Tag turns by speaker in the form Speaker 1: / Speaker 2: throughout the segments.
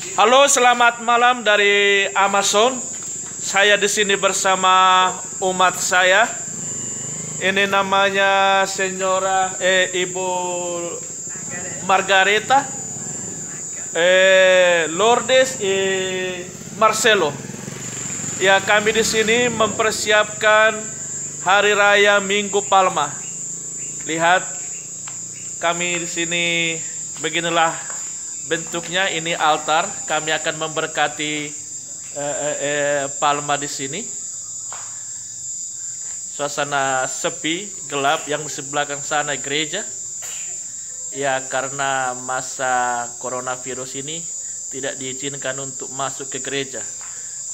Speaker 1: Halo, selamat malam dari Amazon. Saya di sini bersama umat saya. Ini namanya Senyora eh Ibu Margareta, eh Lourdes eh Marcelo. Ya, kami di sini mempersiapkan Hari Raya Minggu Palma. Lihat kami di sini beginilah bentuknya ini altar. Kami akan memberkati eh, eh, eh, Palma di sini. Suasana sepi, gelap yang di sebelah sana gereja. Ya karena masa coronavirus ini tidak diizinkan untuk masuk ke gereja.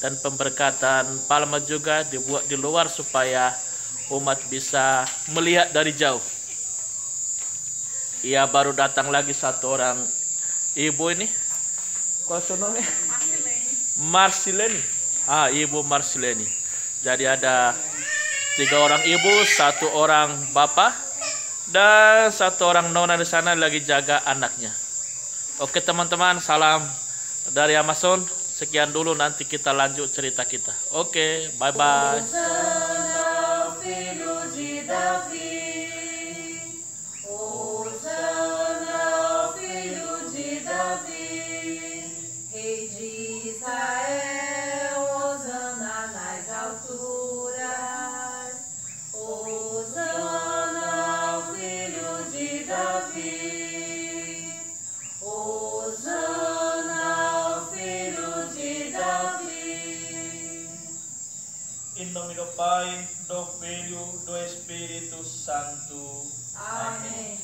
Speaker 1: Dan pemberkatan Palma juga dibuat di luar supaya umat bisa melihat dari jauh. Ia baru datang lagi satu orang ibu ini. Namanya? Marsileni. Ah, ibu Marsileni. Jadi ada tiga orang ibu, satu orang bapak, dan satu orang nona di sana lagi jaga anaknya. Oke teman-teman, salam dari Amazon. Sekian dulu nanti kita lanjut cerita kita. Oke, bye-bye. Do Pai, do Filho, do Espírito Santo.
Speaker 2: Amém.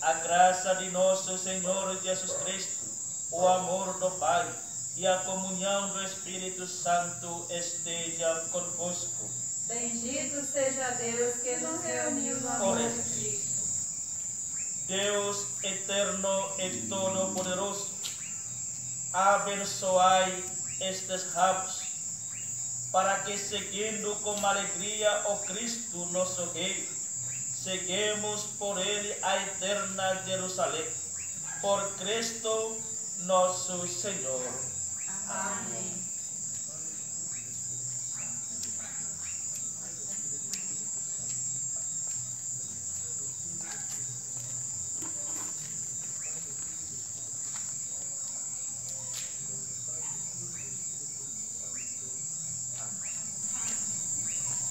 Speaker 1: A graça de nosso Senhor Jesus Cristo, o amor do Pai e a comunhão do Espírito Santo esteja convosco.
Speaker 2: Bendito seja Deus que nos reuniu no amor de Cristo.
Speaker 1: Deus eterno e todo-poderoso, abençoai estes rabos, para que, seguindo com alegria o Cristo nosso Rei, seguimos por ele a eterna Jerusalém. Por Cristo nosso Senhor.
Speaker 2: Amém.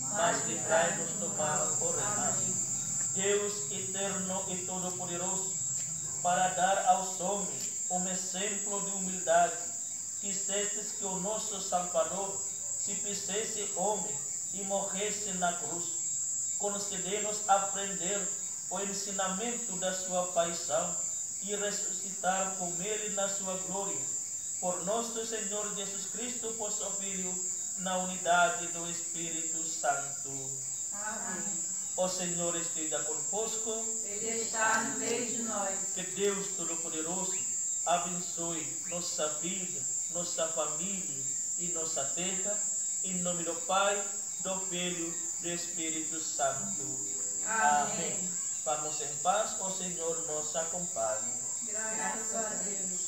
Speaker 1: mas livrai-nos do mal Amém. Deus eterno e todo-poderoso, para dar aos homens um exemplo de humildade, quisestes que o nosso Salvador se fizesse homem e morresse na cruz. Concedei-nos aprender o ensinamento da sua paixão e ressuscitar com ele na sua glória. Por nosso Senhor Jesus Cristo, vosso Filho, na unidade do Espírito Santo.
Speaker 2: Amém.
Speaker 1: O Senhor esteja convosco.
Speaker 2: Ele está no meio de nós.
Speaker 1: Que Deus Todo-Poderoso abençoe nossa vida, nossa família e nossa terra. Em nome do Pai, do Filho e do Espírito Santo.
Speaker 2: Amém.
Speaker 1: Vamos em paz, o Senhor nos acompanhe.
Speaker 2: Graças a Deus.